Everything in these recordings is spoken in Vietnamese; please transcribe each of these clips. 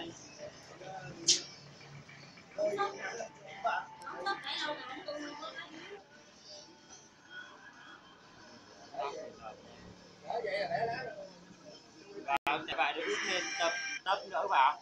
bạn vâng, để bạn được thêm tập tấp nữa bạn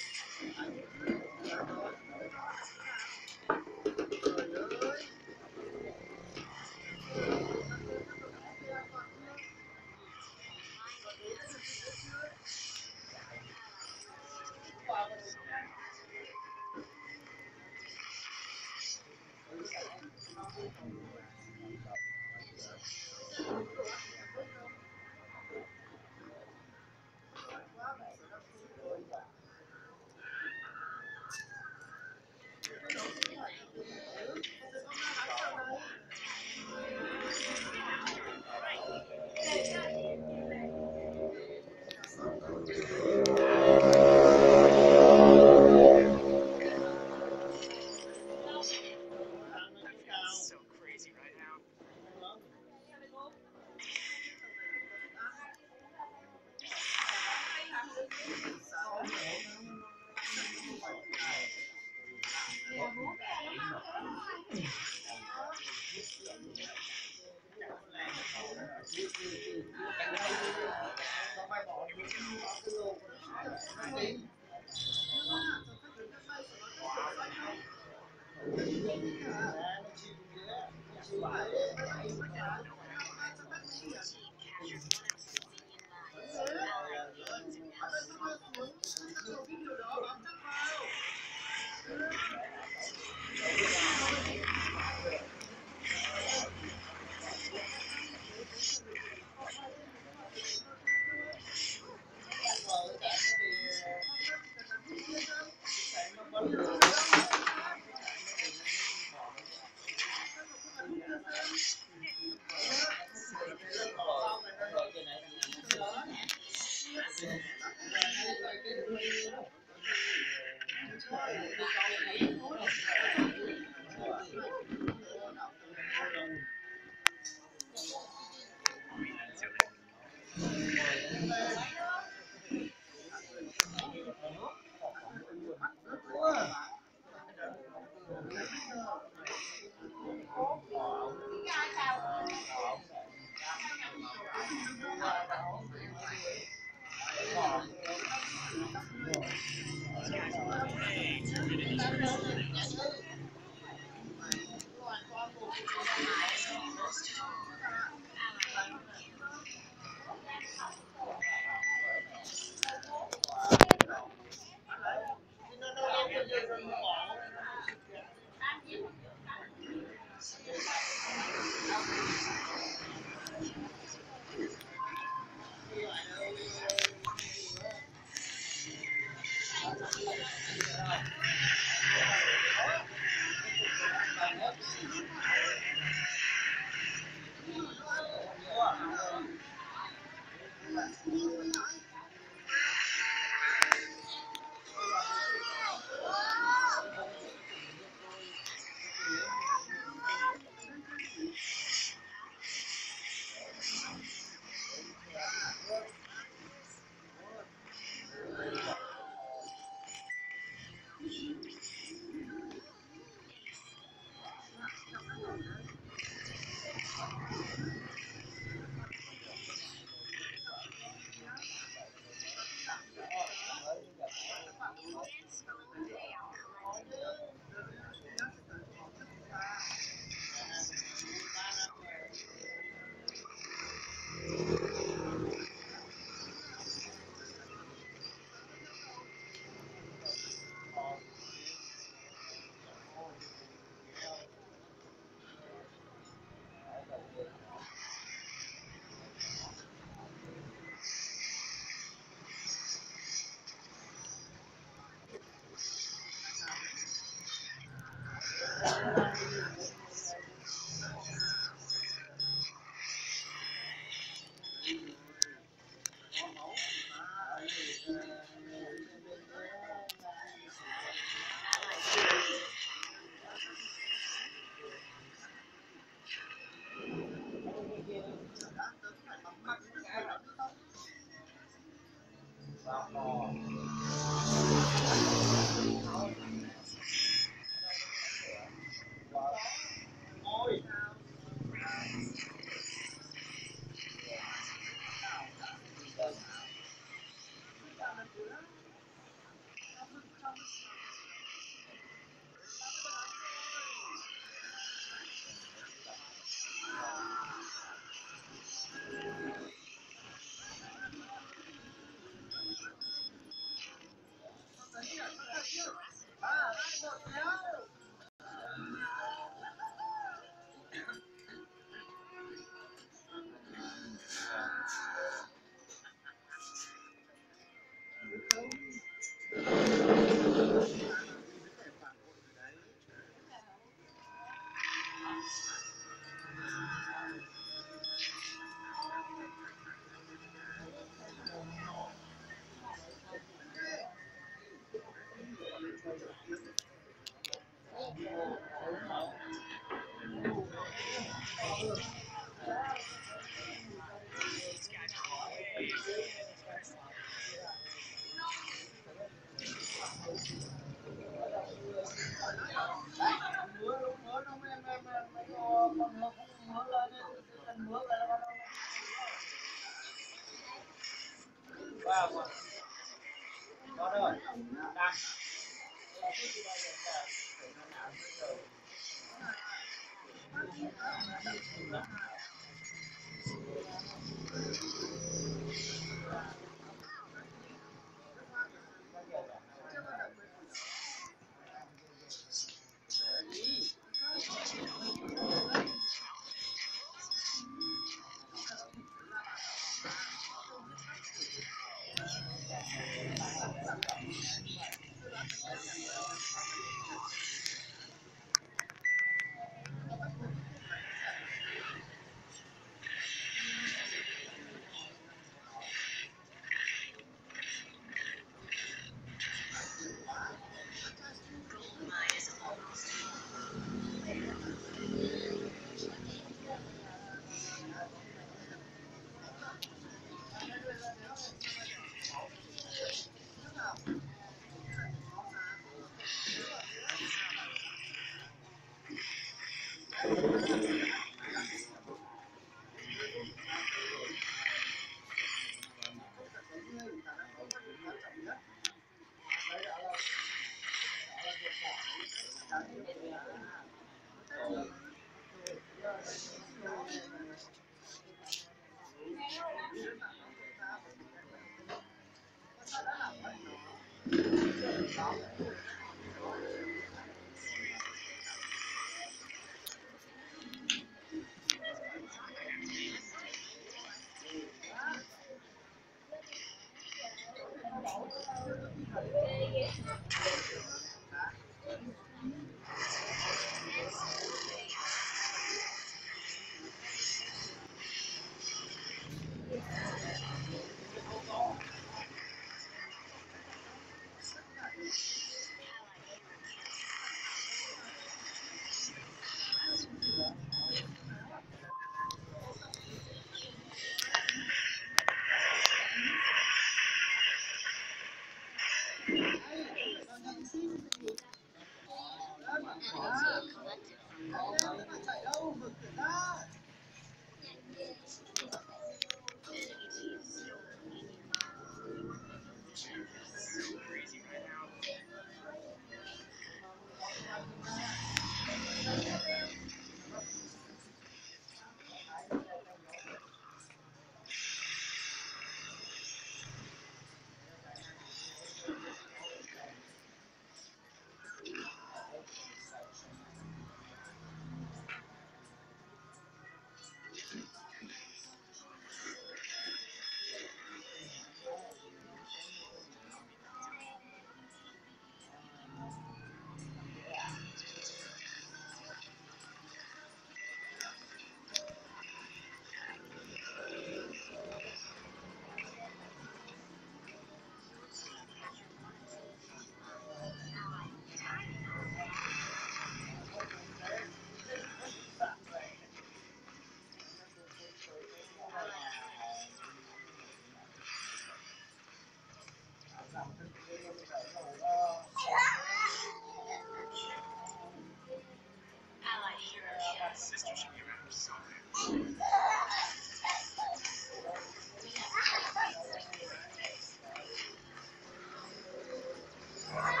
Yeah.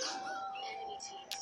Enemy teams.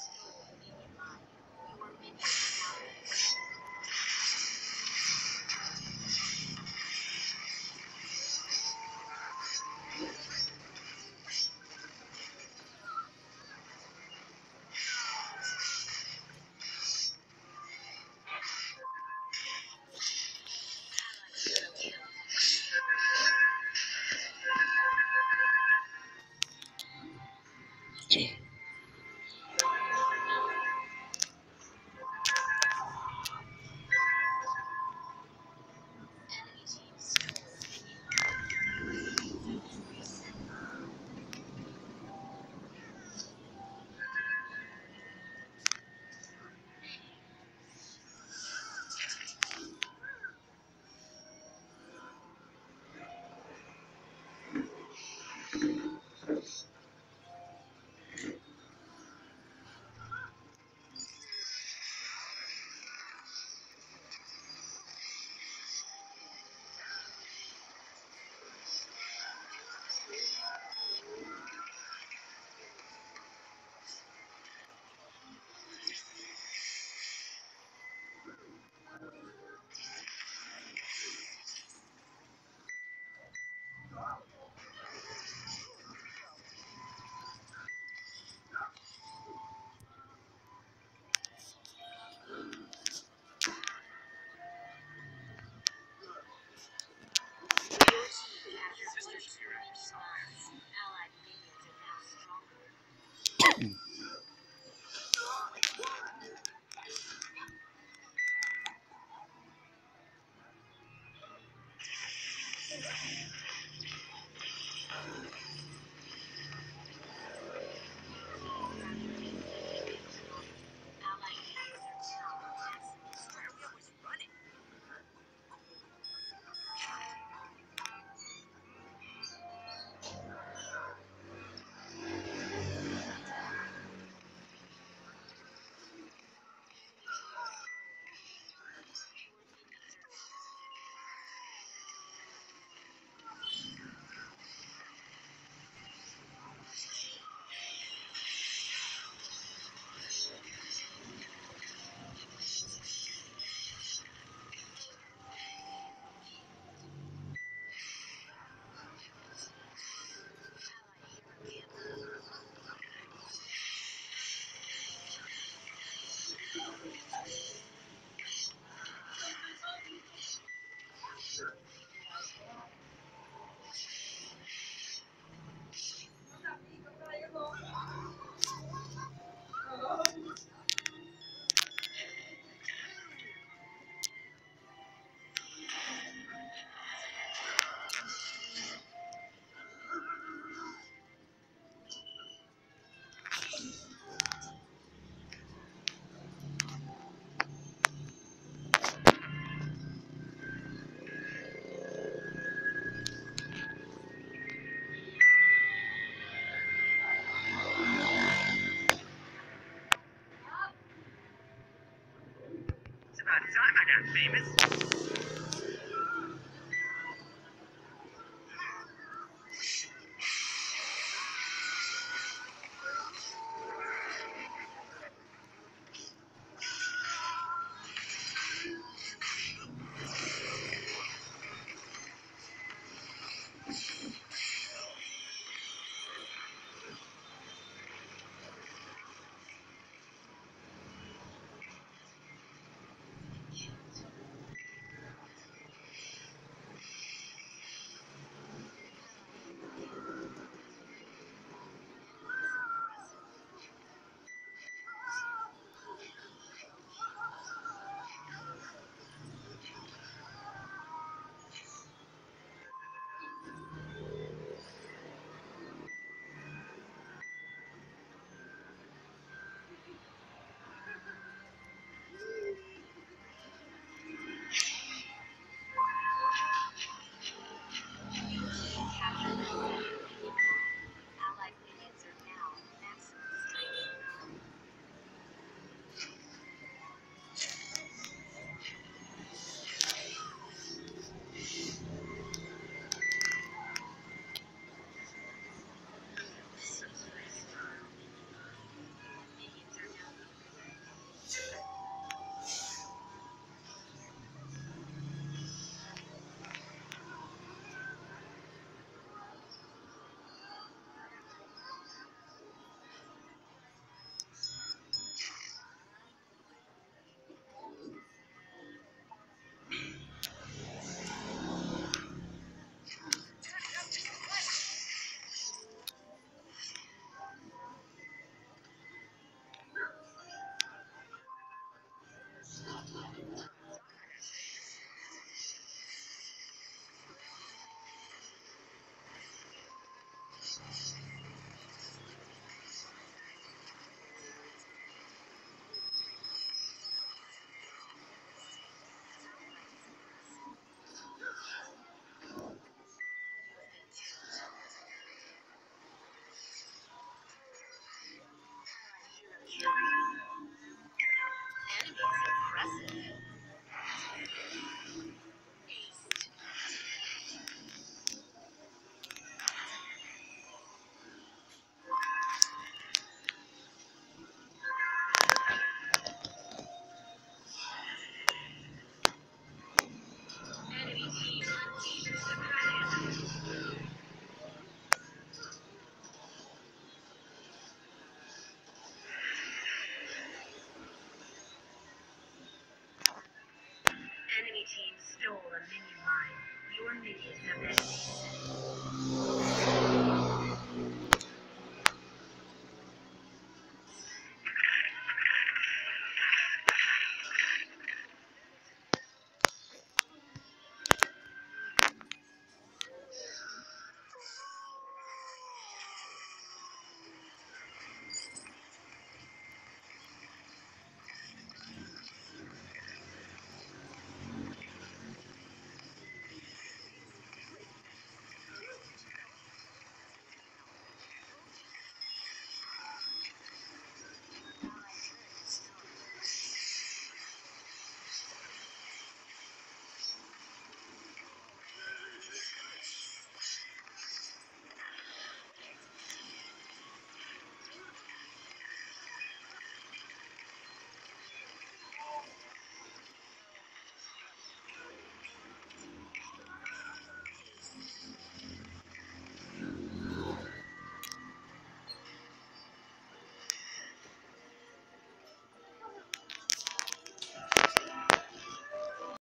not famous. Thank you. still a remain in mind. You and me is